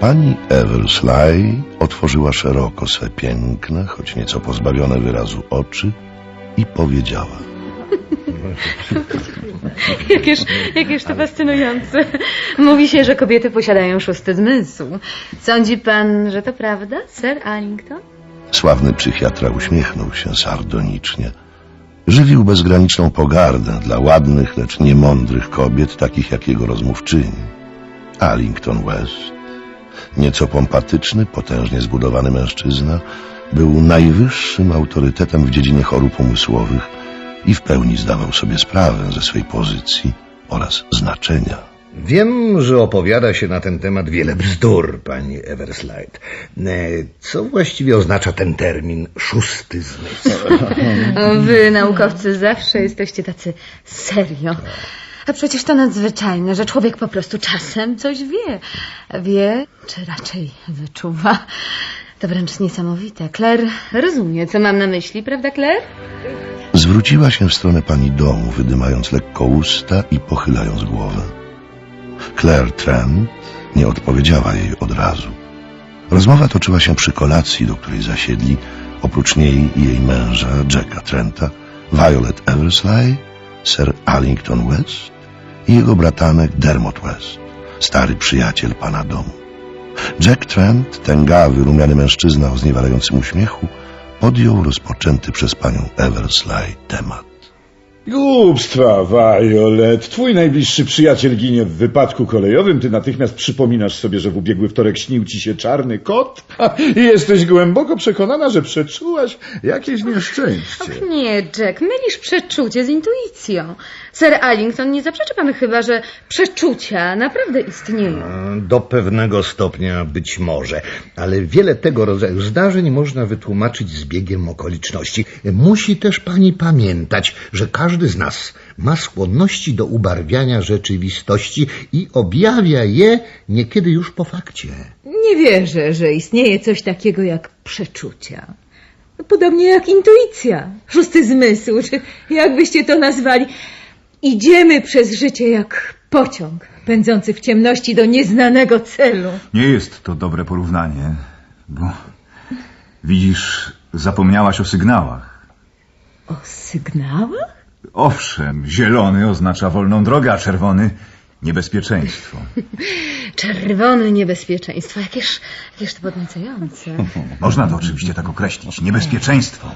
Pani Eversly otworzyła szeroko swe piękne, choć nieco pozbawione wyrazu oczy i powiedziała. Jakież, jakież to fascynujące. Mówi się, że kobiety posiadają szósty zmysł. Sądzi pan, że to prawda, Sir Allington? Sławny psychiatra uśmiechnął się sardonicznie. Żywił bezgraniczną pogardę dla ładnych, lecz niemądrych kobiet, takich jak jego rozmówczyni. Allington West, nieco pompatyczny, potężnie zbudowany mężczyzna, był najwyższym autorytetem w dziedzinie chorób umysłowych i w pełni zdawał sobie sprawę ze swej pozycji oraz znaczenia. Wiem, że opowiada się na ten temat wiele bzdur, pani Everslide. E, Co właściwie oznacza ten termin szósty zmysł? Wy, naukowcy, zawsze jesteście tacy serio. A przecież to nadzwyczajne, że człowiek po prostu czasem coś wie. Wie, czy raczej wyczuwa. To wręcz niesamowite. Claire rozumie, co mam na myśli, prawda, Claire? Zwróciła się w stronę pani domu, wydymając lekko usta i pochylając głowę. Claire Trent nie odpowiedziała jej od razu. Rozmowa toczyła się przy kolacji, do której zasiedli, oprócz niej i jej męża, Jacka Trenta, Violet Eversly, Sir Allington West i jego bratanek Dermot West, stary przyjaciel pana domu. Jack Trent, tęgawy, rumiany mężczyzna o zniewalającym uśmiechu, podjął rozpoczęty przez panią Eversly temat. Głupstwa, Violet. Twój najbliższy przyjaciel ginie w wypadku kolejowym. Ty natychmiast przypominasz sobie, że w ubiegły wtorek śnił ci się czarny kot i jesteś głęboko przekonana, że przeczułaś jakieś nieszczęście. Och nie, Jack, mylisz przeczucie z intuicją. Sir Allington, nie zaprzeczy pan chyba, że przeczucia naprawdę istnieją. E, Do pewnego stopnia być może, ale wiele tego rodzaju zdarzeń można wytłumaczyć zbiegiem okoliczności. Musi też pani pamiętać, że każdy z nas ma skłonności do ubarwiania rzeczywistości i objawia je niekiedy już po fakcie. Nie wierzę, że istnieje coś takiego jak przeczucia. Podobnie jak intuicja, szósty zmysł, czy jakbyście to nazwali. Idziemy przez życie jak pociąg pędzący w ciemności do nieznanego celu. Nie jest to dobre porównanie, bo widzisz, zapomniałaś o sygnałach. O sygnałach? Owszem, zielony oznacza wolną drogę, a czerwony niebezpieczeństwo. Czerwone niebezpieczeństwo, jakież, jakież to podniecające. Można to oczywiście tak określić. Niebezpieczeństwo.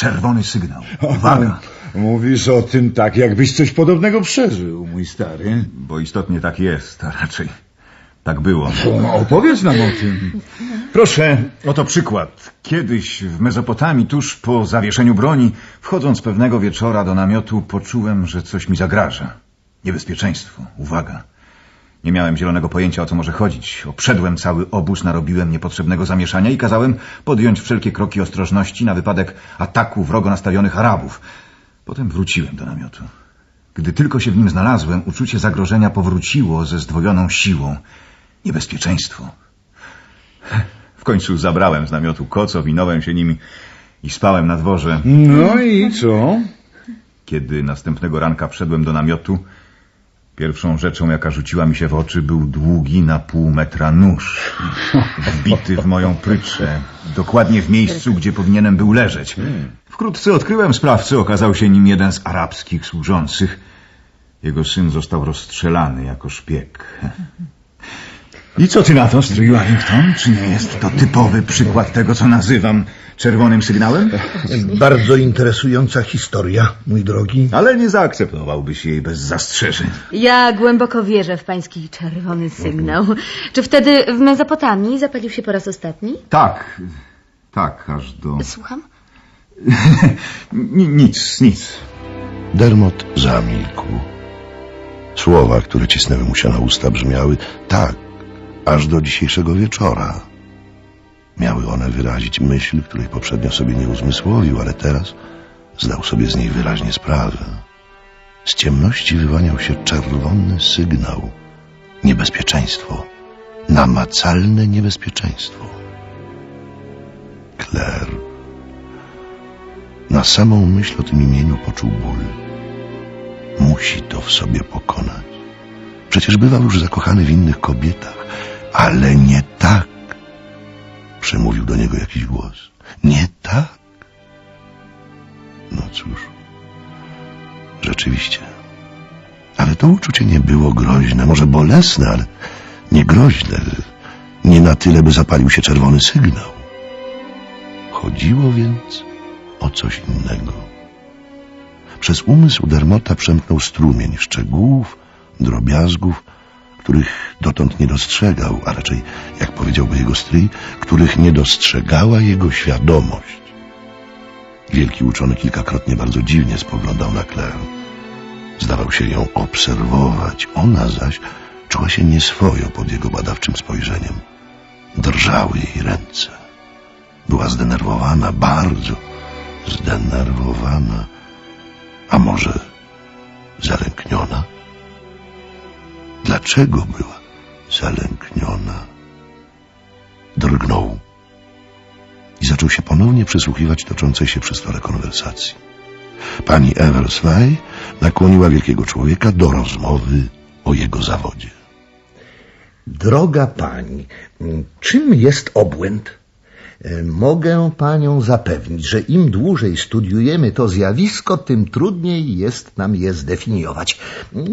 Czerwony sygnał. Uwaga, Mówisz o tym tak, jakbyś coś podobnego przeżył, mój stary. bo istotnie tak jest, a raczej tak było. No, opowiedz nam o tym. Proszę, oto przykład. Kiedyś w Mezopotamii, tuż po zawieszeniu broni, wchodząc pewnego wieczora do namiotu, poczułem, że coś mi zagraża. Niebezpieczeństwo. Uwaga. Nie miałem zielonego pojęcia, o co może chodzić. Obszedłem cały obóz, narobiłem niepotrzebnego zamieszania i kazałem podjąć wszelkie kroki ostrożności na wypadek ataku wrogo nastawionych Arabów. Potem wróciłem do namiotu. Gdy tylko się w nim znalazłem, uczucie zagrożenia powróciło ze zdwojoną siłą. Niebezpieczeństwo. W końcu zabrałem z namiotu koc, owinąłem się nim i spałem na dworze. No i co? Kiedy następnego ranka wszedłem do namiotu, pierwszą rzeczą, jaka rzuciła mi się w oczy, był długi na pół metra nóż, wbity w moją pryczę, dokładnie w miejscu, gdzie powinienem był leżeć. Wkrótce odkryłem sprawcę, okazał się nim jeden z arabskich służących. Jego syn został rozstrzelany jako szpieg. I co ty na to, strój Wellington? Czy nie jest to typowy przykład tego, co nazywam czerwonym sygnałem? Bardzo interesująca historia, mój drogi. Ale nie zaakceptowałbyś jej bez zastrzeżeń. Ja głęboko wierzę w pański czerwony sygnał. Czy wtedy w Mezopotamii zapalił się po raz ostatni? Tak, tak, aż do... Słucham? Ni- nic, nic. Dermot zamilkł. Słowa, które cisnęły mu się na usta, brzmiały tak, aż do dzisiejszego wieczora. Miały one wyrazić myśl, której poprzednio sobie nie uzmysłowił, ale teraz zdał sobie z niej wyraźnie sprawę. Z ciemności wyłaniał się czerwony sygnał. Niebezpieczeństwo. Namacalne niebezpieczeństwo. Claire. Na samą myśl o tym imieniu poczuł ból. Musi to w sobie pokonać. Przecież bywał już zakochany w innych kobietach. Ale nie tak, przemówił do niego jakiś głos. Nie tak. No cóż, rzeczywiście. Ale to uczucie nie było groźne, może bolesne, ale nie groźne. Nie na tyle, by zapalił się czerwony sygnał. Chodziło więc o coś innego. Przez umysł Dermota przemknął strumień szczegółów, drobiazgów, których dotąd nie dostrzegał, a raczej, jak powiedziałby jego stryj, których nie dostrzegała jego świadomość. Wielki uczony kilkakrotnie bardzo dziwnie spoglądał na Claire. Zdawał się ją obserwować, ona zaś czuła się nieswojo pod jego badawczym spojrzeniem. Drżały jej ręce. Była zdenerwowana, bardzo zdenerwowana, a może zalękniona? Dlaczego była zalękniona? Drgnął i zaczął się ponownie przysłuchiwać toczącej się przy stole konwersacji. Pani Eversleigh nakłoniła wielkiego człowieka do rozmowy o jego zawodzie. Droga pani, czym jest obłęd? E, Mogę panią zapewnić, że im dłużej studiujemy to zjawisko, tym trudniej jest nam je zdefiniować.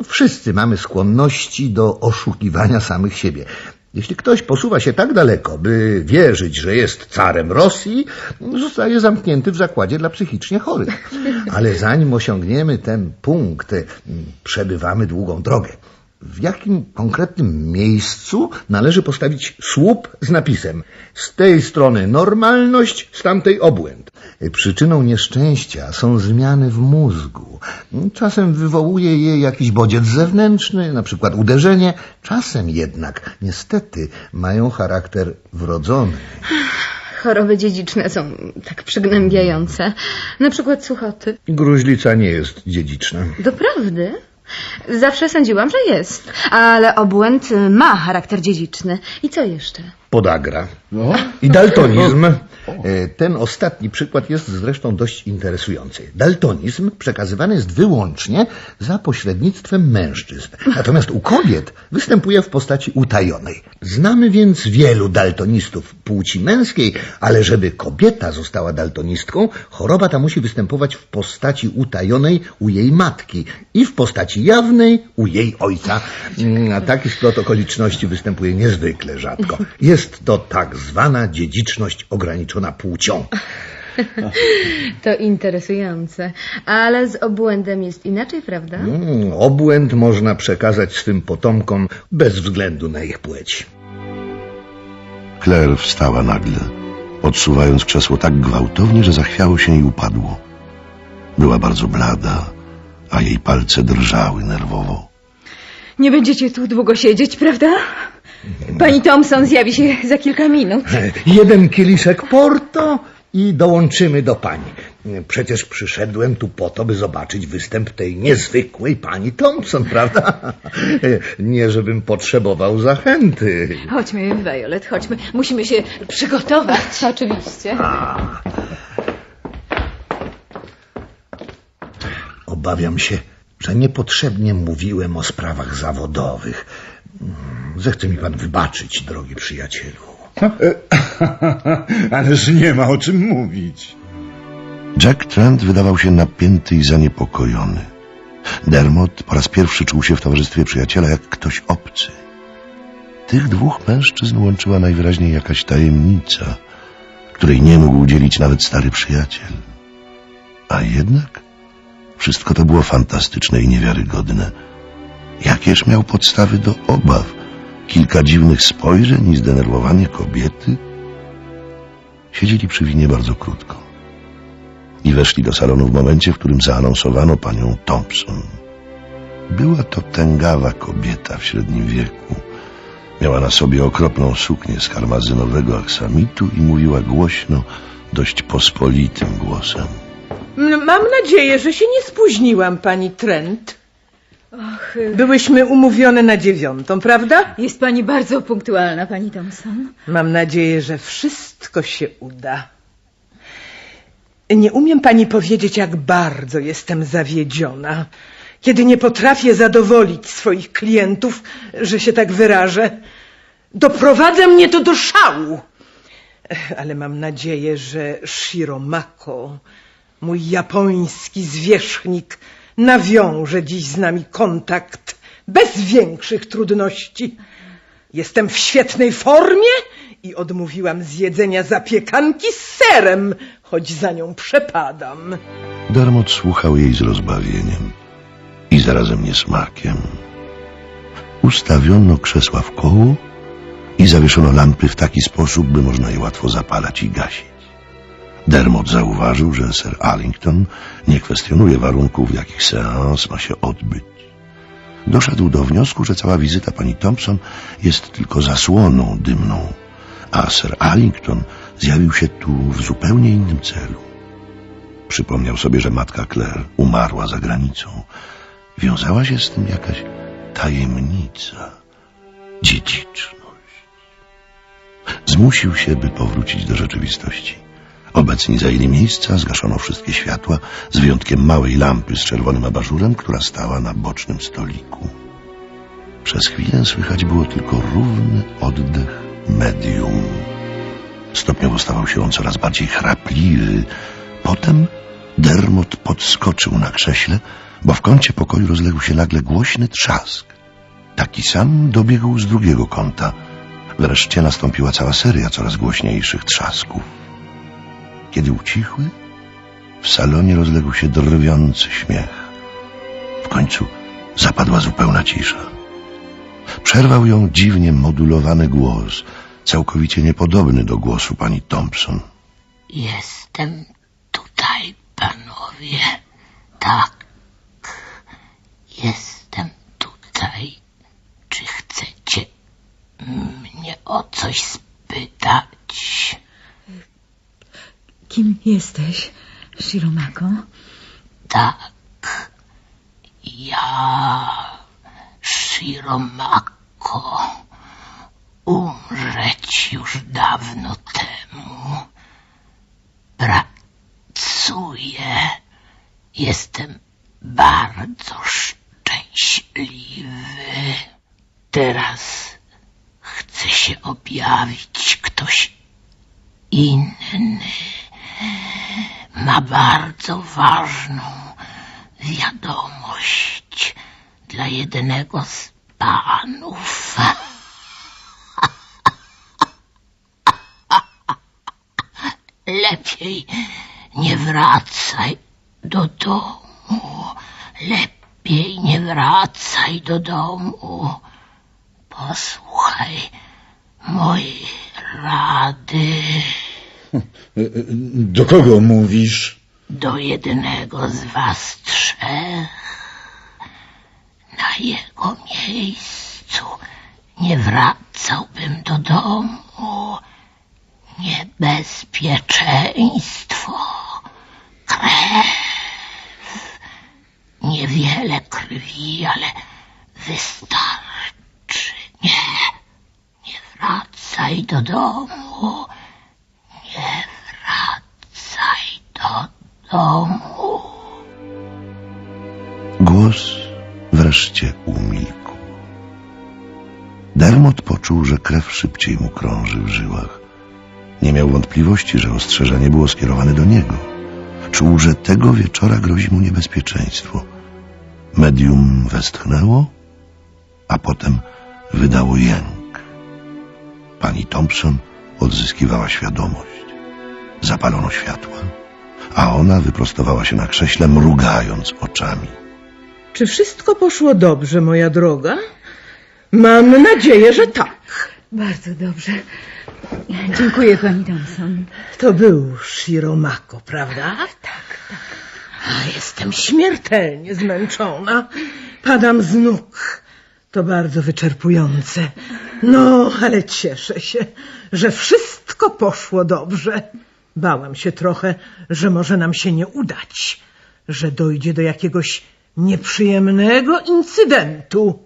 Wszyscy mamy skłonności do oszukiwania samych siebie. Jeśli ktoś posuwa się tak daleko, by wierzyć, że jest carem Rosji, zostaje zamknięty w zakładzie dla psychicznie chorych. Ale zanim osiągniemy ten punkt, mm, przebywamy długą drogę. W jakim konkretnym miejscu należy postawić słup z napisem z tej strony normalność, z tamtej obłęd. Przyczyną nieszczęścia są zmiany w mózgu. Czasem wywołuje je jakiś bodziec zewnętrzny, na przykład uderzenie, czasem jednak niestety mają charakter wrodzony. Choroby dziedziczne są tak przygnębiające. Na przykład suchoty. Gruźlica nie jest dziedziczna. Doprawdy? Zawsze sądziłam, że jest. Ale obłęd ma charakter dziedziczny. I co jeszcze? Podagra i daltonizm. E, Ten ostatni przykład jest zresztą dość interesujący. Daltonizm przekazywany jest wyłącznie za pośrednictwem mężczyzn, natomiast u kobiet występuje w postaci utajonej. Znamy więc wielu daltonistów płci męskiej, ale żeby kobieta została daltonistką, choroba ta musi występować w postaci utajonej u jej matki i w postaci jawnej u jej ojca. Mm, A taki splot okoliczności występuje niezwykle rzadko. Jest to tak zwana dziedziczność ograniczona płcią. To interesujące. Ale z obłędem jest inaczej, prawda? Mm, Obłęd można przekazać swym potomkom bez względu na ich płeć. Claire wstała nagle, odsuwając krzesło tak gwałtownie, że zachwiało się i upadło. Była bardzo blada, a jej palce drżały nerwowo. Nie będziecie tu długo siedzieć, prawda? Pani Thompson zjawi się za kilka minut. Jeden kieliszek Porto i dołączymy do pani. Przecież przyszedłem tu po to, by zobaczyć występ tej niezwykłej pani Thompson, prawda? Nie, żebym potrzebował zachęty. Chodźmy, Violet, chodźmy. Musimy się przygotować. Oczywiście. Obawiam się, że niepotrzebnie mówiłem o sprawach zawodowych. Zechce mi pan wybaczyć, drogi przyjacielu. Ależ nie ma o czym mówić. Jack Trent wydawał się napięty i zaniepokojony. Dermot po raz pierwszy czuł się w towarzystwie przyjaciela jak ktoś obcy. Tych dwóch mężczyzn łączyła najwyraźniej jakaś tajemnica, której nie mógł udzielić nawet stary przyjaciel. A jednak wszystko to było fantastyczne i niewiarygodne. Jakież miał podstawy do obaw? Kilka dziwnych spojrzeń i zdenerwowanie kobiety? Siedzieli przy winie bardzo krótko i weszli do salonu w momencie, w którym zaanonsowano panią Thompson. Była to tęgawa kobieta w średnim wieku. Miała na sobie okropną suknię z karmazynowego aksamitu i mówiła głośno, dość pospolitym głosem. M- Mam nadzieję, że się nie spóźniłam, pani Trent. Och, Byłyśmy umówione na dziewiątą, prawda? jest pani bardzo punktualna, pani Thompson. Mam nadzieję, że wszystko się uda. Nie umiem pani powiedzieć, jak bardzo jestem zawiedziona, kiedy nie potrafię zadowolić swoich klientów, że się tak wyrażę. Doprowadza mnie to do szału. Ech, Ale mam nadzieję, że Shiromako, mój japoński zwierzchnik, nawiąże dziś z nami kontakt bez większych trudności. Jestem w świetnej formie i odmówiłam zjedzenia zapiekanki z serem, choć za nią przepadam. Dermot słuchał jej z rozbawieniem i zarazem niesmakiem. Ustawiono krzesła w koło i zawieszono lampy w taki sposób, by można je łatwo zapalać i gasić. Dermot zauważył, że Sir Allington nie kwestionuje warunków, w jakich seans ma się odbyć. Doszedł do wniosku, że cała wizyta pani Thompson jest tylko zasłoną dymną, a Sir Allington zjawił się tu w zupełnie innym celu. Przypomniał sobie, że matka Claire umarła za granicą. Wiązała się z tym jakaś tajemnica, dziedziczność. Zmusił się, by powrócić do rzeczywistości. Obecni zajęli miejsca, zgaszono wszystkie światła, z wyjątkiem małej lampy z czerwonym abażurem, która stała na bocznym stoliku. Przez chwilę słychać było tylko równy oddech medium. Stopniowo stawał się on coraz bardziej chrapliwy. Potem Dermot podskoczył na krześle, bo w kącie pokoju rozległ się nagle głośny trzask. Taki sam dobiegł z drugiego kąta. Wreszcie nastąpiła cała seria coraz głośniejszych trzasków. Kiedy ucichły, w salonie rozległ się drwiący śmiech. W końcu zapadła zupełna cisza. Przerwał ją dziwnie modulowany głos, całkowicie niepodobny do głosu pani Thompson. Jestem tutaj, panowie. Tak. Jestem tutaj. Czy chcecie mnie o coś spytać? Kim jesteś, Shiromako? Tak. Ja, Shiromako, umrzeć już dawno temu. Pracuję. Jestem bardzo szczęśliwy. Teraz chce się objawić ktoś inny. Ma bardzo ważną wiadomość dla jednego z panów. Lepiej nie wracaj do domu. Lepiej nie wracaj do domu. Posłuchaj mojej rady. Do kogo mówisz? Do jednego z was trzech. Na jego miejscu nie wracałbym do domu. Niebezpieczeństwo. Krew. Niewiele krwi, ale wystarczy. Nie, nie wracaj do domu. Wracaj do domu. Głos wreszcie umilkł. Dermot poczuł, że krew szybciej mu krąży w żyłach. Nie miał wątpliwości, że ostrzeżenie było skierowane do niego. Czuł, że tego wieczora grozi mu niebezpieczeństwo. Medium westchnęło, a potem wydało jęk. Pani Thompson odzyskiwała świadomość. Zapalono światła, a ona wyprostowała się na krześle, mrugając oczami. Czy wszystko poszło dobrze, moja droga? Mam nadzieję, że tak. Bardzo dobrze. Dziękuję, pani Thompson. To był Shiromako, prawda? Tak, tak. A jestem śmiertelnie zmęczona. Padam z nóg. To bardzo wyczerpujące. No, ale cieszę się, że wszystko poszło dobrze. Bałam się trochę, że może nam się nie udać, że dojdzie do jakiegoś nieprzyjemnego incydentu.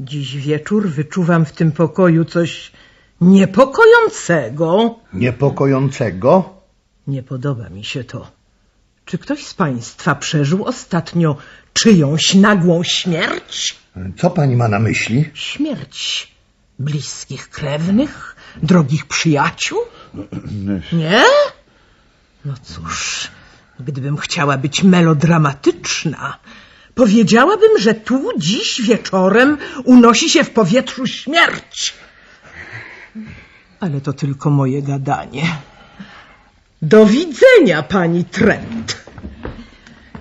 Dziś wieczór wyczuwam w tym pokoju coś niepokojącego. Niepokojącego? Nie podoba mi się to. Czy ktoś z państwa przeżył ostatnio czyjąś nagłą śmierć? Co pani ma na myśli? Śmierć Bliskich krewnych? Drogich przyjaciół? Nie? No cóż, gdybym chciała być melodramatyczna, powiedziałabym, że tu dziś wieczorem unosi się w powietrzu śmierć. Ale to tylko moje gadanie. Do widzenia, pani Trent.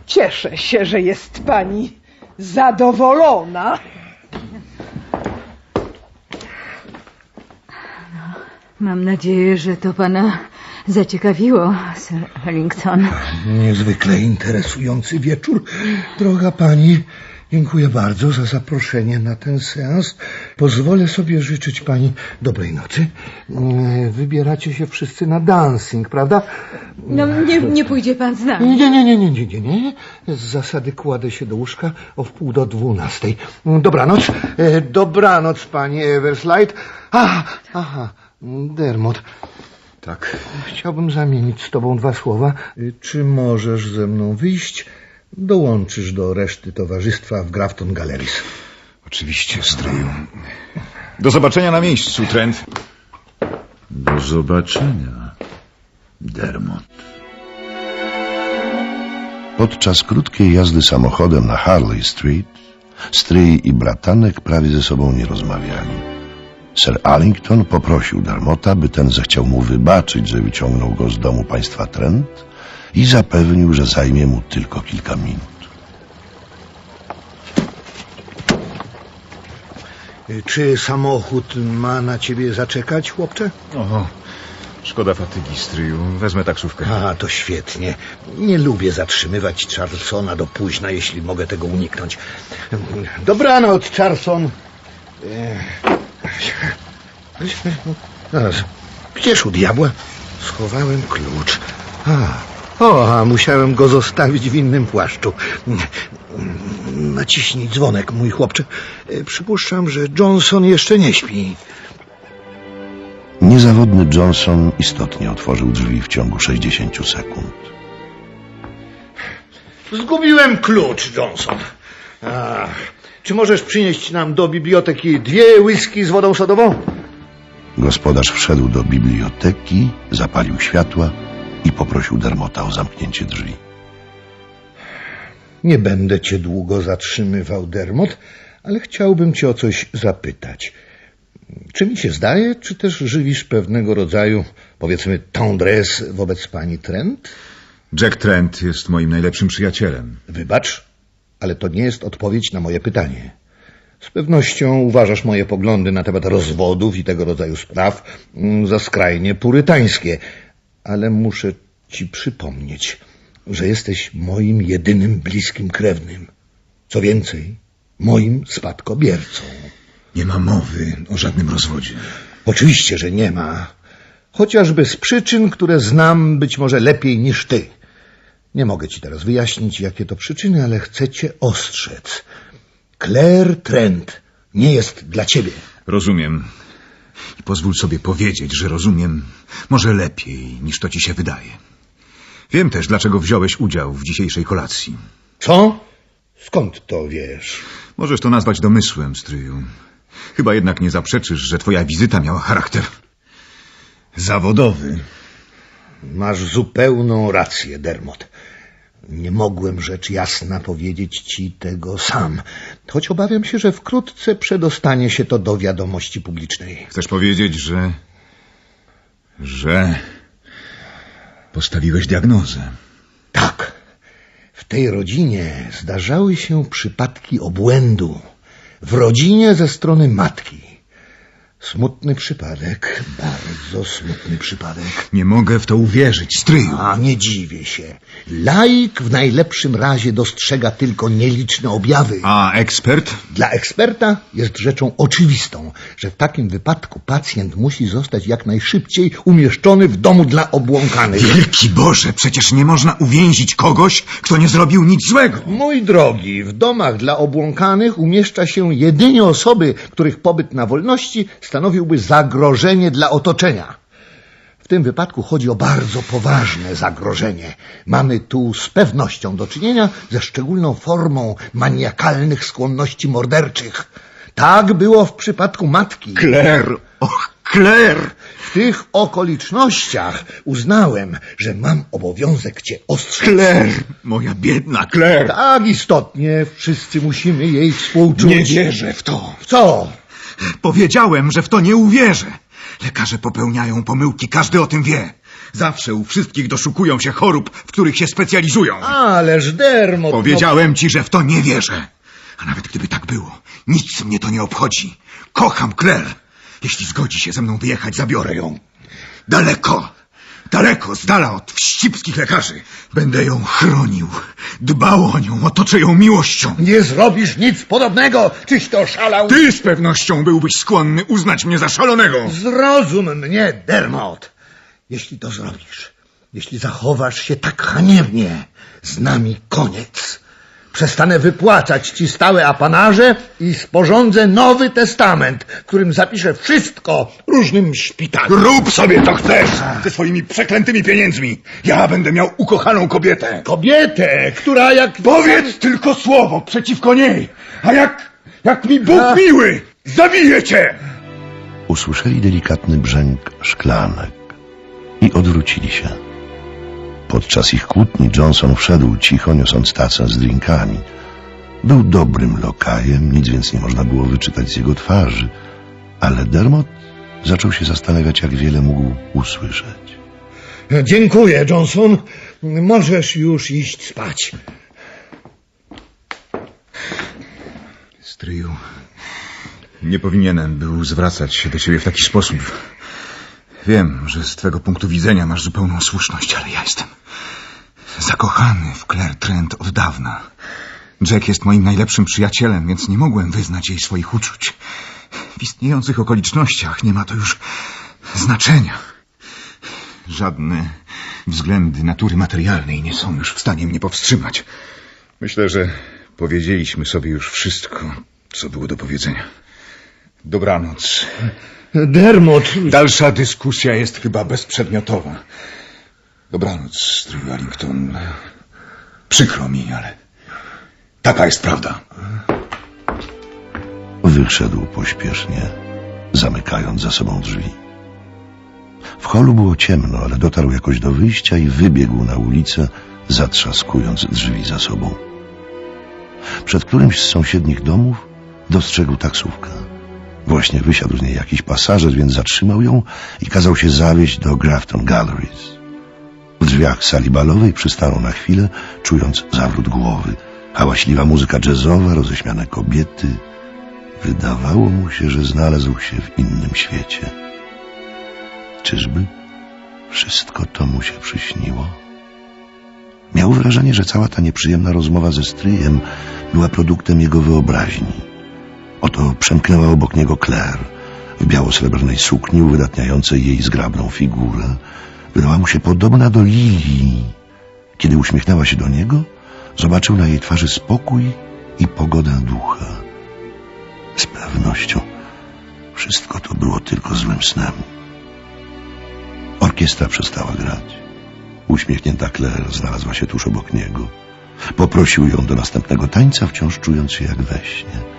Cieszę się, że jest pani zadowolona. Mam nadzieję, że to pana zaciekawiło, Sir Ellington. Niezwykle interesujący wieczór. Droga pani, dziękuję bardzo za zaproszenie na ten seans. Pozwolę sobie życzyć pani dobrej nocy. Mm, Wybieracie się wszyscy na dancing, prawda? No, nie, nie pójdzie pan z nami. Nie, nie, nie, nie, nie, nie, nie. Z zasady kładę się do łóżka o wpół do dwunastej. Dobranoc. E, Dobranoc, pani Everslide. Aha, aha, Dermot. Tak. Chciałbym zamienić z tobą dwa słowa. Y, Czy możesz ze mną wyjść? Dołączysz do reszty towarzystwa w Grafton Galleries. Oczywiście, stryju. Do zobaczenia na miejscu, Trent. Do zobaczenia, Dermot. Podczas krótkiej jazdy samochodem na Harley Street stryj i bratanek prawie ze sobą nie rozmawiali. Sir Allington poprosił Dermota, by ten zechciał mu wybaczyć, że wyciągnął go z domu państwa Trent i zapewnił, że zajmie mu tylko kilka minut. Czy samochód ma na ciebie zaczekać, chłopcze? Oho, szkoda fatygi, stryju. Wezmę taksówkę. A, to świetnie. Nie lubię zatrzymywać Charlesona do późna, jeśli mogę tego uniknąć. Dobranoc, Charlson. Gdzież u diabła? Schowałem klucz. A, o, a musiałem go zostawić w innym płaszczu. Naciśnij dzwonek, mój chłopcze. E, Przypuszczam, że Johnson jeszcze nie śpi. Niezawodny Johnson istotnie otworzył drzwi w ciągu 60 sekund. Zgubiłem klucz, Johnson. A, czy możesz przynieść nam do biblioteki dwie whisky z wodą sodową? Gospodarz wszedł do biblioteki, zapalił światła i poprosił Dermota o zamknięcie drzwi. Nie będę cię długo zatrzymywał, Dermot, ale chciałbym cię o coś zapytać. Czy mi się zdaje, czy też żywisz pewnego rodzaju, powiedzmy, tendresse wobec pani Trent? Jack Trent jest moim najlepszym przyjacielem. Wybacz, ale to nie jest odpowiedź na moje pytanie. Z pewnością uważasz moje poglądy na temat rozwodów i tego rodzaju spraw mm, za skrajnie purytańskie, ale muszę ci przypomnieć, że jesteś moim jedynym bliskim krewnym. Co więcej, moim spadkobiercą. Nie ma mowy o żadnym rozwodzie. Oczywiście, że nie ma. Chociażby z przyczyn, które znam być może lepiej niż ty. Nie mogę ci teraz wyjaśnić, jakie to przyczyny, ale chcę cię ostrzec. Claire Trent nie jest dla ciebie. Rozumiem. I pozwól sobie powiedzieć, że rozumiem może lepiej, niż to ci się wydaje. Wiem też, dlaczego wziąłeś udział w dzisiejszej kolacji. Co? Skąd to wiesz? Możesz to nazwać domysłem, stryju. Chyba jednak nie zaprzeczysz, że twoja wizyta miała charakter zawodowy. Masz zupełną rację, Dermot. Nie mogłem rzecz jasna powiedzieć ci tego sam, choć obawiam się, że wkrótce przedostanie się to do wiadomości publicznej. Chcesz powiedzieć, że... że... postawiłeś diagnozę. Tak. W tej rodzinie zdarzały się przypadki obłędu. W rodzinie ze strony matki. Smutny przypadek, bardzo smutny przypadek. Nie mogę w to uwierzyć, stryju. A nie dziwię się. Laik w najlepszym razie dostrzega tylko nieliczne objawy. A ekspert? Dla eksperta jest rzeczą oczywistą, że w takim wypadku pacjent musi zostać jak najszybciej umieszczony w domu dla obłąkanych. Wielki Boże, przecież nie można uwięzić kogoś, kto nie zrobił nic złego. Mój drogi, w domach dla obłąkanych umieszcza się jedynie osoby, których pobyt na wolności stanowiłby zagrożenie dla otoczenia. W tym wypadku chodzi o bardzo poważne zagrożenie. Mamy tu z pewnością do czynienia ze szczególną formą maniakalnych skłonności morderczych. Tak było w przypadku matki. Claire! Och, Claire! W tych okolicznościach uznałem, że mam obowiązek cię ostrzec. Claire! Moja biedna Claire! Tak istotnie wszyscy musimy jej współczuć. Nie wierzę w to. W co? Powiedziałem, że w to nie uwierzę. Lekarze popełniają pomyłki, każdy o tym wie. Zawsze u wszystkich doszukują się chorób, w których się specjalizują. Ależ Dermot... Powiedziałem ci, że w to nie wierzę. A nawet gdyby tak było, nic mnie to nie obchodzi. Kocham Claire. Jeśli zgodzi się ze mną wyjechać, zabiorę ją. Daleko, daleko, z dala od wścibskich lekarzy. Będę ją chronił, dbał o nią, otoczę ją miłością. Nie zrobisz nic podobnego! Czyś to szalał? Ty z pewnością byłbyś skłonny uznać mnie za szalonego. Zrozum mnie, Dermot. Jeśli to zrobisz, jeśli zachowasz się tak haniebnie, z nami koniec. Przestanę wypłacać ci stałe apanarze i sporządzę nowy testament, w którym zapiszę wszystko różnym szpitalom. Rób sobie to chcesz ze swoimi przeklętymi pieniędzmi. Ja będę miał ukochaną kobietę. Kobietę, która jak... Powiedz tylko słowo przeciwko niej, a jak, jak mi Bóg A. miły, zabiję cię! Usłyszeli delikatny brzęk szklanek i odwrócili się. Podczas ich kłótni Johnson wszedł cicho, niosąc tacę z drinkami. Był dobrym lokajem, nic więc nie można było wyczytać z jego twarzy, ale Dermot zaczął się zastanawiać, jak wiele mógł usłyszeć. Dziękuję, Johnson. Możesz już iść spać. Stryju, nie powinienem był zwracać się do ciebie w taki sposób. Wiem, że z twego punktu widzenia masz zupełną słuszność, ale ja jestem zakochany w Claire Trent od dawna. Jack jest moim najlepszym przyjacielem, więc nie mogłem wyznać jej swoich uczuć. W istniejących okolicznościach nie ma to już znaczenia. Żadne względy natury materialnej nie są już w stanie mnie powstrzymać. Myślę, że powiedzieliśmy sobie już wszystko, co było do powiedzenia. Dobranoc. Dermot, Dalsza dyskusja jest chyba bezprzedmiotowa. Dobranoc, strój Wellington. Przykro mi, ale taka jest prawda. Wyszedł pośpiesznie, zamykając za sobą drzwi. W holu było ciemno, ale dotarł jakoś do wyjścia i wybiegł na ulicę, zatrzaskując drzwi za sobą. Przed którymś z sąsiednich domów dostrzegł taksówkę. Właśnie wysiadł z niej jakiś pasażer, więc zatrzymał ją i kazał się zawieźć do Grafton Galleries. W drzwiach sali balowej przystanął na chwilę, czując zawrót głowy. Hałaśliwa muzyka jazzowa, roześmiane kobiety. Wydawało mu się, że znalazł się w innym świecie. Czyżby wszystko to mu się przyśniło? Miał wrażenie, że cała ta nieprzyjemna rozmowa ze stryjem była produktem jego wyobraźni. Oto przemknęła obok niego Claire w biało-srebrnej sukni uwydatniającej jej zgrabną figurę. Wydała mu się podobna do Lilii. Kiedy uśmiechnęła się do niego, zobaczył na jej twarzy spokój i pogodę ducha. Z pewnością wszystko to było tylko złym snem. Orkiestra przestała grać. Uśmiechnięta Claire znalazła się tuż obok niego. Poprosił ją do następnego tańca, wciąż czując się jak we śnie.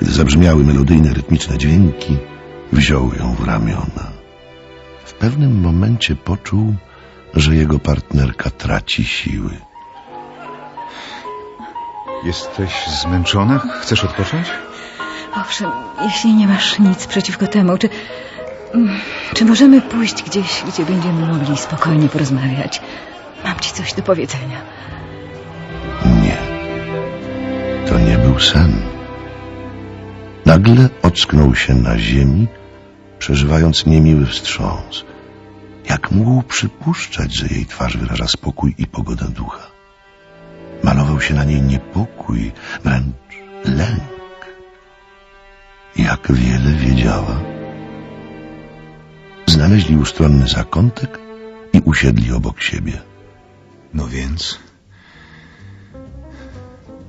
Gdy zabrzmiały melodyjne, rytmiczne dźwięki, wziął ją w ramiona. W pewnym momencie poczuł, że jego partnerka traci siły. Jesteś zmęczona? Chcesz odpocząć? Owszem, jeśli nie masz nic przeciwko temu, czy... mm, Czy możemy pójść gdzieś, gdzie będziemy mogli spokojnie porozmawiać? Mam ci coś do powiedzenia. Nie. To nie był sen. Nagle ocknął się na ziemi, przeżywając niemiły wstrząs. Jak mógł przypuszczać, że jej twarz wyraża spokój i pogodę ducha? Malował się na niej niepokój, wręcz lęk. Jak wiele wiedziała. Znaleźli ustronny zakątek i usiedli obok siebie. No więc...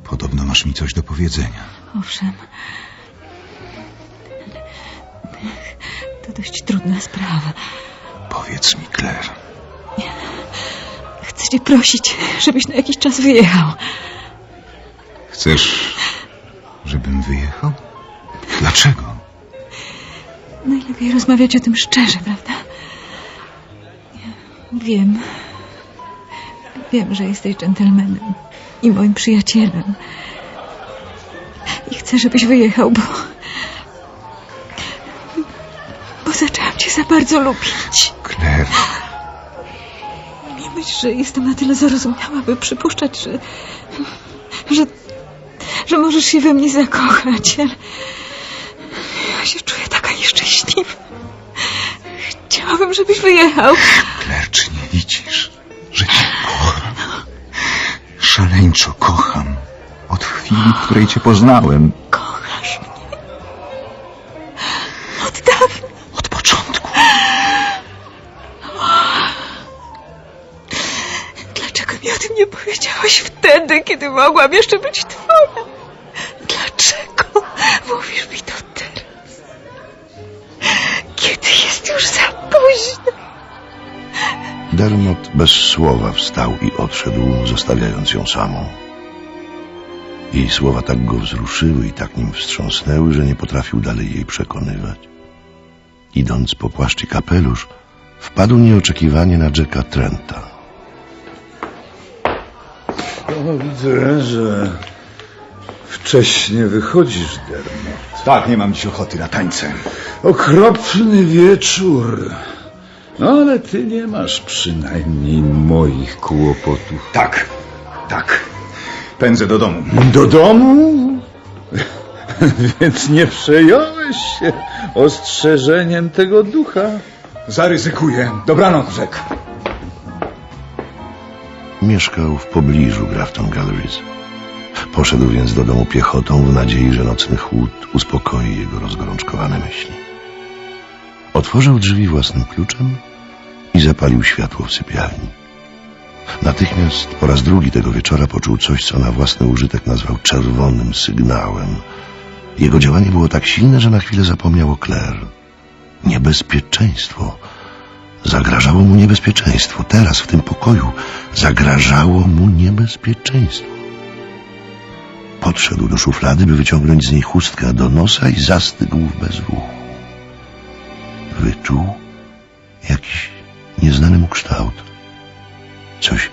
Podobno masz mi coś do powiedzenia. Owszem. To dość trudna sprawa. Powiedz mi, Claire. Chcę cię prosić, żebyś na jakiś czas wyjechał. Chcesz, żebym wyjechał? Dlaczego? Najlepiej rozmawiać o tym szczerze, prawda? Wiem. Wiem, że jesteś dżentelmenem i moim przyjacielem. I chcę, żebyś wyjechał, bo. Bo bardzo lubić. Claire, Nie myśl, że jestem na tyle zarozumiała, by przypuszczać, że. że. że możesz się we mnie zakochać. Ja się czuję taka nieszczęśliwa. Chciałabym, żebyś wyjechał. Claire, czy nie widzisz, że cię kocham? Szaleńczo kocham. Od chwili, w której cię poznałem. O tym nie powiedziałaś wtedy, kiedy mogłam jeszcze być twoja? Dlaczego mówisz mi to teraz? Kiedy jest już za późno? Dermot bez słowa wstał i odszedł, zostawiając ją samą. Jej słowa tak go wzruszyły i tak nim wstrząsnęły, że nie potrafił dalej jej przekonywać. Idąc po płaszcz i kapelusz, wpadł nieoczekiwanie na Jacka Trenta. O, widzę, że wcześnie wychodzisz, Dermot. Tak, nie mam dziś ochoty na tańce. Okropny wieczór. No, ale ty nie masz przynajmniej moich kłopotów. Tak, tak. Pędzę do domu. Do domu? Więc nie przejąłeś się ostrzeżeniem tego ducha. Zaryzykuję. Dobranoc, Jack. Mieszkał w pobliżu Grafton Galleries. Poszedł więc do domu piechotą w nadziei, że nocny chłód uspokoi jego rozgorączkowane myśli. Otworzył drzwi własnym kluczem i zapalił światło w sypialni. Natychmiast po raz drugi tego wieczora poczuł coś, co na własny użytek nazwał czerwonym sygnałem. Jego działanie było tak silne, że na chwilę zapomniał o Claire. Niebezpieczeństwo. Zagrażało mu niebezpieczeństwo. Teraz w tym pokoju zagrażało mu niebezpieczeństwo. Podszedł do szuflady, by wyciągnąć z niej chustkę do nosa i zastygł w bezruchu. Wyczuł jakiś nieznany mu kształt. Coś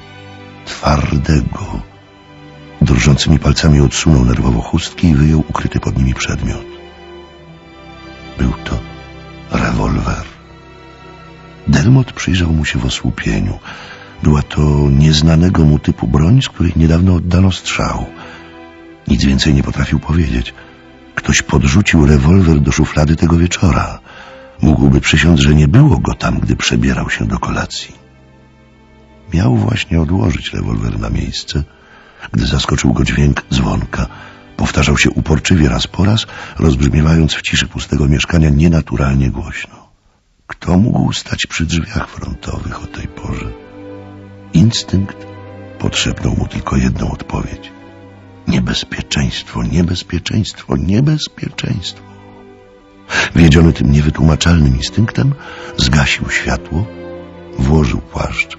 twardego. Drżącymi palcami odsunął nerwowo chustki i wyjął ukryty pod nimi przedmiot. Był to rewolwer. Dermot przyjrzał mu się w osłupieniu. Była to nieznanego mu typu broń, z której niedawno oddano strzał. Nic więcej nie potrafił powiedzieć. Ktoś podrzucił rewolwer do szuflady tego wieczora. Mógłby przysiąc, że nie było go tam, gdy przebierał się do kolacji. Miał właśnie odłożyć rewolwer na miejsce, gdy zaskoczył go dźwięk dzwonka. Powtarzał się uporczywie raz po raz, rozbrzmiewając w ciszy pustego mieszkania nienaturalnie głośno. Kto mógł stać przy drzwiach frontowych o tej porze? Instynkt podszepnął mu tylko jedną odpowiedź. Niebezpieczeństwo, niebezpieczeństwo, niebezpieczeństwo. Wiedziony tym niewytłumaczalnym instynktem, zgasił światło, włożył płaszcz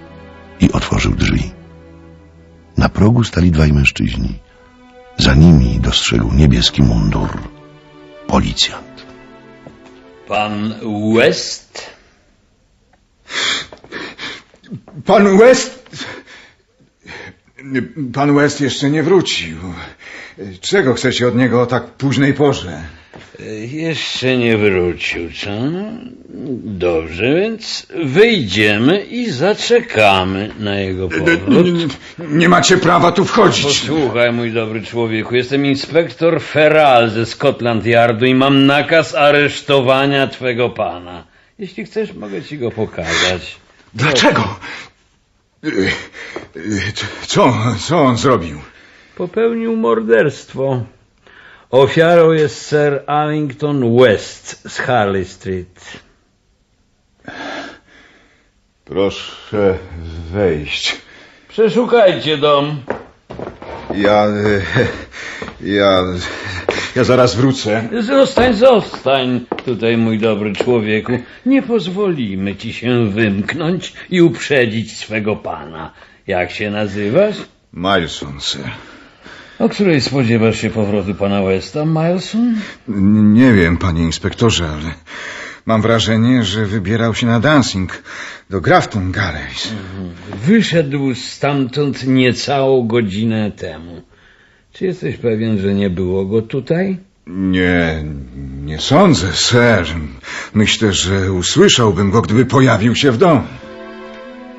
i otworzył drzwi. Na progu stali dwaj mężczyźni. Za nimi dostrzegł niebieski mundur. Policjant. Pan West? Pan West... Pan West jeszcze nie wrócił. Czego chcecie od niego o tak późnej porze? Jeszcze nie wrócił, co? Dobrze, więc wyjdziemy i zaczekamy na jego powrót. Nie, nie, nie macie prawa tu wchodzić. Posłuchaj, mój dobry człowieku, jestem inspektor Feral ze Scotland Yardu i mam nakaz aresztowania twego pana. Jeśli chcesz, mogę ci go pokazać. Dlaczego? Y, y, Co, co on zrobił? Popełnił morderstwo. Ofiarą jest Sir Allington West z Harley Street. Proszę wejść. Przeszukajcie dom. Ja... Ja... Ja zaraz wrócę. Zostań, zostań tutaj, mój dobry człowieku. Nie pozwolimy ci się wymknąć i uprzedzić swego pana. Jak się nazywasz? Mileson, sir. O której spodziewasz się powrotu pana Westa, Mileson? Nie wiem, panie inspektorze, ale mam wrażenie, że wybierał się na dancing do Grafton Galleys. Wyszedł stamtąd niecałą godzinę temu. Czy jesteś pewien, że nie było go tutaj? Nie, nie sądzę, ser. Myślę, że usłyszałbym go, gdyby pojawił się w domu.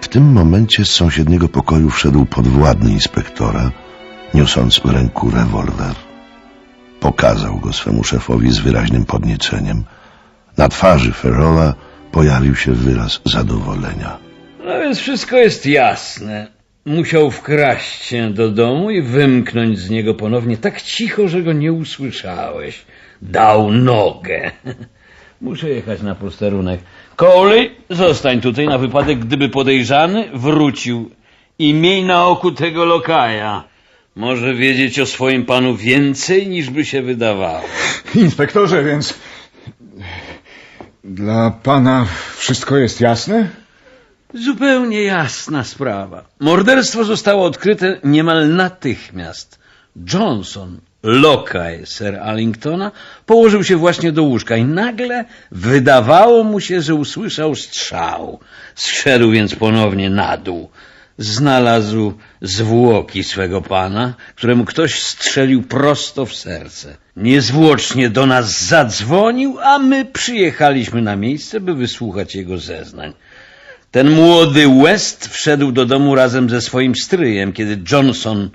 W tym momencie z sąsiedniego pokoju wszedł podwładny inspektora, niosąc w ręku rewolwer. Pokazał go swemu szefowi z wyraźnym podnieceniem. Na twarzy Ferrola pojawił się wyraz zadowolenia. No więc wszystko jest jasne. Musiał wkraść się do domu i wymknąć z niego ponownie tak cicho, że go nie usłyszałeś. Dał nogę. Muszę jechać na posterunek. Coley, zostań tutaj na wypadek, gdyby podejrzany wrócił. I miej na oku tego lokaja. Może wiedzieć o swoim panu więcej, niż by się wydawało. Inspektorze, więc dla pana wszystko jest jasne? Zupełnie jasna sprawa. Morderstwo zostało odkryte niemal natychmiast. Johnson, lokaj Sir Allingtona, położył się właśnie do łóżka i nagle wydawało mu się, że usłyszał strzał. Zszedł więc ponownie na dół. Znalazł zwłoki swego pana, któremu ktoś strzelił prosto w serce. Niezwłocznie do nas zadzwonił, a my przyjechaliśmy na miejsce, by wysłuchać jego zeznań. Ten młody West wszedł do domu razem ze swoim stryjem, kiedy Johnson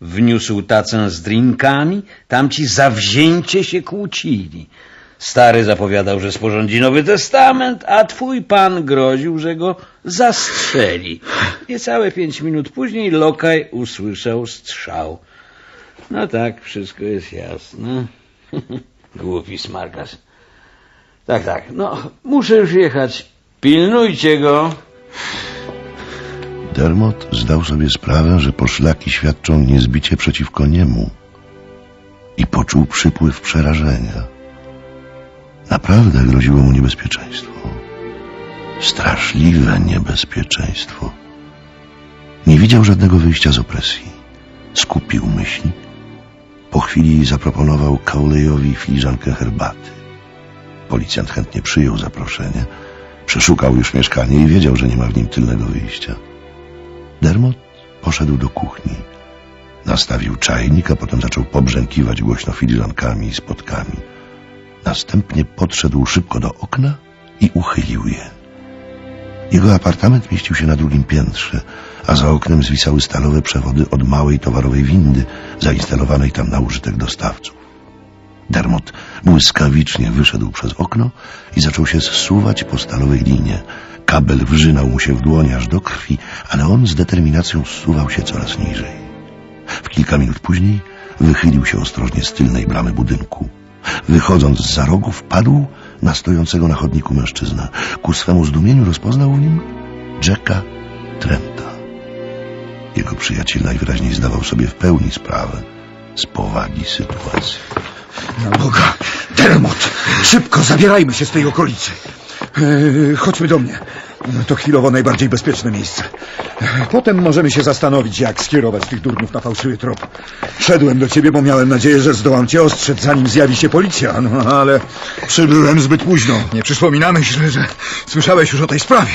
wniósł tacę z drinkami, tamci zawzięcie się kłócili. Stary zapowiadał, że sporządzi nowy testament, a twój pan groził, że go zastrzeli. Niecałe pięć minut później lokaj usłyszał strzał. No tak, wszystko jest jasne. Głupi smarkas. Tak, tak, no, muszę już jechać. Pilnujcie go. Dermot zdał sobie sprawę, że poszlaki świadczą niezbicie przeciwko niemu i poczuł przypływ przerażenia. Naprawdę groziło mu niebezpieczeństwo. Straszliwe niebezpieczeństwo. Nie widział żadnego wyjścia z opresji. Skupił myśli. Po chwili zaproponował Cowleyowi filiżankę herbaty. Policjant chętnie przyjął zaproszenie. Przeszukał już mieszkanie i wiedział, że nie ma w nim tylnego wyjścia. Dermot poszedł do kuchni. Nastawił czajnik, a potem zaczął pobrzękiwać głośno filiżankami i spotkami. Następnie podszedł szybko do okna i uchylił je. Jego apartament mieścił się na drugim piętrze, a za oknem zwisały stalowe przewody od małej towarowej windy zainstalowanej tam na użytek dostawców. Dermot błyskawicznie wyszedł przez okno i zaczął się zsuwać po stalowej linie. Kabel wrzynał mu się w dłonie aż do krwi, ale on z determinacją zsuwał się coraz niżej. W kilka minut później wychylił się ostrożnie z tylnej bramy budynku. Wychodząc z za rogu wpadł na stojącego na chodniku mężczyznę. Ku swemu zdumieniu rozpoznał w nim Jacka Trenta. Jego przyjaciel najwyraźniej zdawał sobie w pełni sprawę z powagi sytuacji. Na Boga! Dermot! Szybko zabierajmy się z tej okolicy. E, chodźmy do mnie. To chwilowo najbardziej bezpieczne miejsce. E, Potem możemy się zastanowić, jak skierować tych durnów na fałszywy trop. Szedłem do ciebie, bo miałem nadzieję, że zdołam cię ostrzec, zanim zjawi się policja, no ale przybyłem zbyt późno. Nie przyszło mi że słyszałeś już o tej sprawie.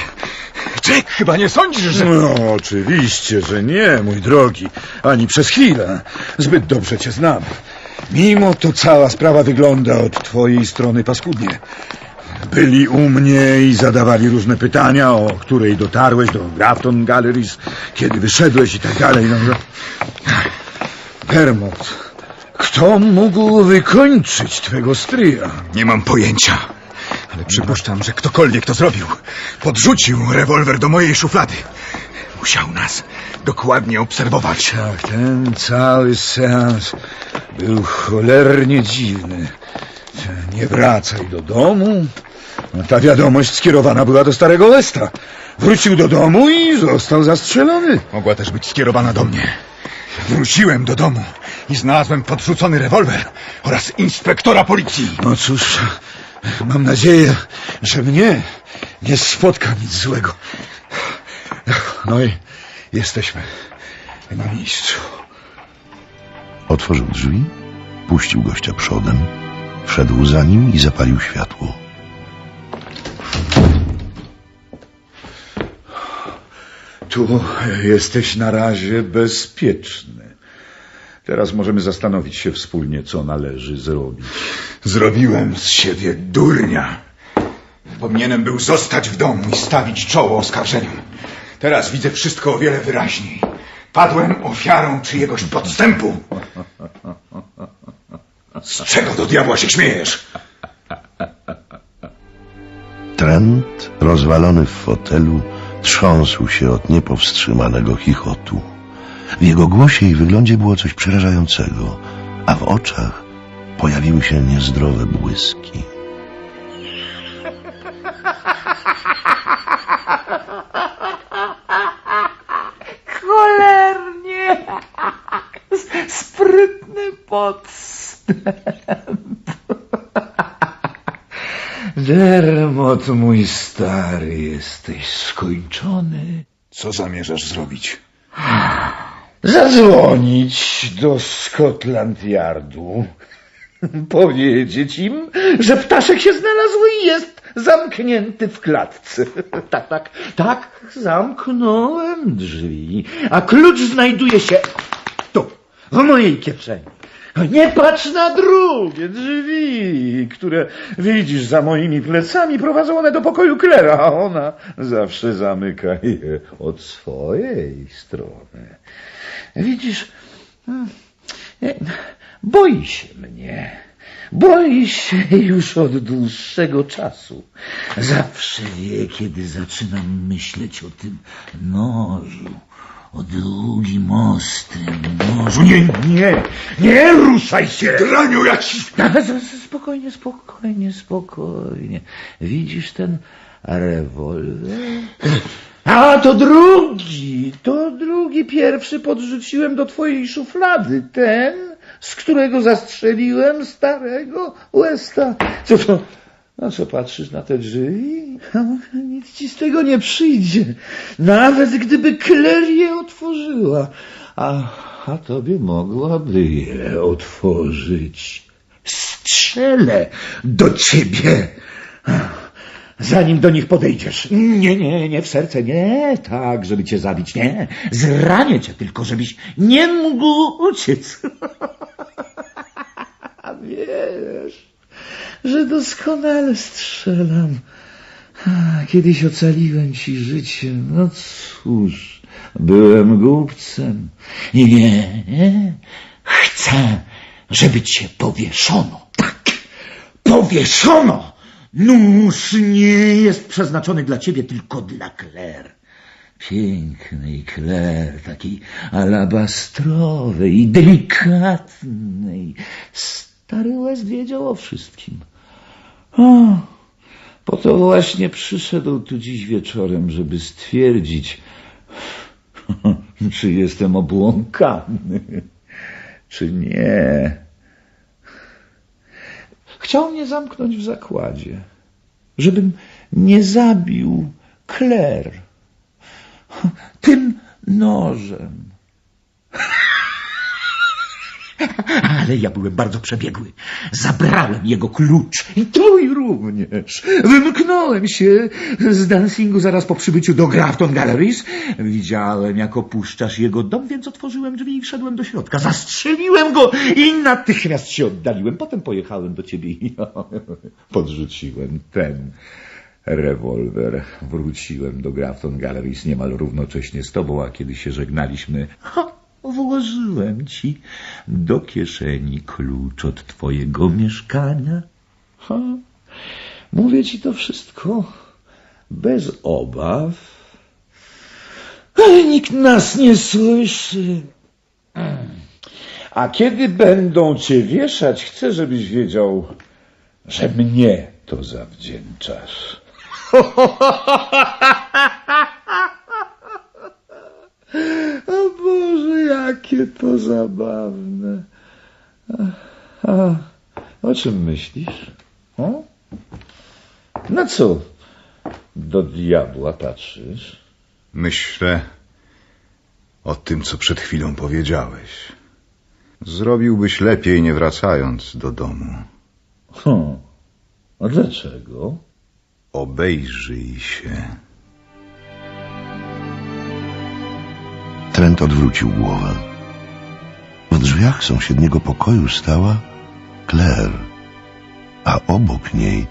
Jack, chyba nie sądzisz, że... No, oczywiście, że nie, mój drogi. Ani przez chwilę. Zbyt dobrze cię znam. Mimo to cała sprawa wygląda od twojej strony paskudnie. Byli u mnie i zadawali różne pytania, o której dotarłeś do Grafton Galleries, kiedy wyszedłeś i tak dalej. No, no. Hermot, kto mógł wykończyć twego stryja? Nie mam pojęcia. Ale przypuszczam, że ktokolwiek to zrobił, podrzucił rewolwer do mojej szuflady. Musiał nas dokładnie obserwować. Tak, ten cały seans był cholernie dziwny. Nie wracaj do domu. No, Ta wiadomość skierowana była do starego Westa. Wrócił do domu i został zastrzelony. Mogła też być skierowana do mnie. Wróciłem do domu i znalazłem podrzucony rewolwer oraz inspektora policji. No cóż, mam nadzieję, że mnie nie spotka nic złego. No i jesteśmy na miejscu. Otworzył drzwi, puścił gościa przodem, wszedł za nim i zapalił światło. Tu jesteś na razie bezpieczny. Teraz możemy zastanowić się wspólnie, co należy zrobić. Zrobiłem z siebie durnia. Powinienem był zostać w domu i stawić czoło oskarżeniom. Teraz widzę wszystko o wiele wyraźniej. Padłem ofiarą czyjegoś podstępu. Z czego do diabła się śmiejesz? Trent, rozwalony w fotelu, trząsł się od niepowstrzymanego chichotu. W jego głosie i wyglądzie było coś przerażającego, a w oczach pojawiły się niezdrowe błyski. Sprytny podstęp. Dermot, mój stary, jesteś skończony. Co zamierzasz zrobić? Zadzwonić do Scotland Yardu. Powiedzieć im, że ptaszek się znalazł i jest zamknięty w klatce. Tak, tak, tak, zamknąłem drzwi, a klucz znajduje się w mojej kieszeni. Nie patrz na drugie drzwi, które widzisz za moimi plecami, prowadzą one do pokoju Klera, a ona zawsze zamyka je od swojej strony. Widzisz, hmm, boi się mnie. Boi się już od dłuższego czasu. Zawsze wie, kiedy zaczynam myśleć o tym nożu, o długim, ostrym nożu. Nie, nie, nie ruszaj się! Draniu jakiś! Spokojnie, spokojnie, spokojnie. Widzisz ten rewolwer? A, to drugi, to drugi, pierwszy podrzuciłem do twojej szuflady, ten, z którego zastrzeliłem starego Westa. Co to, no co patrzysz na te drzwi? Nic ci z tego nie przyjdzie, nawet gdyby Claire je otworzyła, a, a tobie mogłaby je otworzyć. Strzelę do ciebie zanim do nich podejdziesz. Nie, nie, nie w serce, nie tak, żeby cię zabić, nie. Zranię cię tylko, żebyś nie mógł uciec. Wiesz, że doskonale strzelam. Kiedyś ocaliłem ci życie, no cóż, byłem głupcem. Nie, chcę, żeby cię powieszono. Tak, powieszono! Nóż nie jest przeznaczony dla ciebie, tylko dla Claire. Pięknej Claire, takiej alabastrowej i delikatnej. Stary West wiedział o wszystkim. O, po to właśnie przyszedł tu dziś wieczorem, żeby stwierdzić, czy jestem obłąkany, czy nie. Chciał mnie zamknąć w zakładzie, żebym nie zabił Claire tym nożem. Ale ja byłem bardzo przebiegły. Zabrałem jego klucz i twój również. Wymknąłem się z dancingu zaraz po przybyciu do Grafton Galleries. Widziałem, jak opuszczasz jego dom, więc otworzyłem drzwi i wszedłem do środka. Zastrzeliłem go i natychmiast się oddaliłem. Potem pojechałem do ciebie i podrzuciłem ten rewolwer. Wróciłem do Grafton Galleries niemal równocześnie z tobą, a kiedy się żegnaliśmy... Ha! Włożyłem ci do kieszeni klucz od twojego mieszkania. Ha, mówię ci to wszystko bez obaw. Ale nikt nas nie słyszy. A kiedy będą cię wieszać, chcę, żebyś wiedział, że mnie to zawdzięczasz. O Boże, jakie to zabawne. O czym myślisz? O? Na co do diabła patrzysz? Myślę o tym, co przed chwilą powiedziałeś. Zrobiłbyś lepiej nie wracając do domu. Hm. A dlaczego? Obejrzyj się. Trent odwrócił głowę. W drzwiach sąsiedniego pokoju stała Claire, a obok niej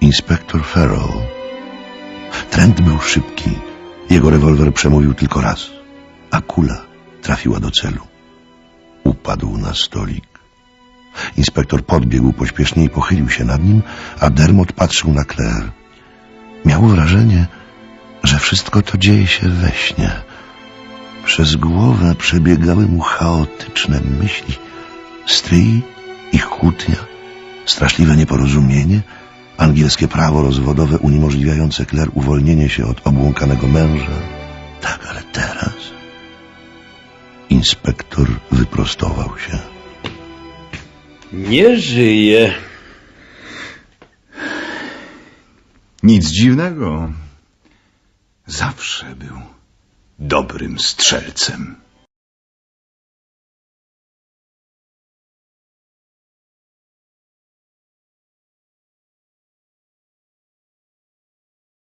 inspektor Farrell. Trent był szybki. Jego rewolwer przemówił tylko raz, a kula trafiła do celu. Upadł na stolik. Inspektor podbiegł pośpiesznie i pochylił się nad nim, a Dermot patrzył na Claire. Miał wrażenie, że wszystko to dzieje się we śnie. Przez głowę przebiegały mu chaotyczne myśli. Stryj i kłótnia, straszliwe nieporozumienie, angielskie prawo rozwodowe uniemożliwiające Claire uwolnienie się od obłąkanego męża. Tak, ale teraz... Inspektor wyprostował się. Nie żyje. Nic dziwnego. Zawsze był dobrym strzelcem.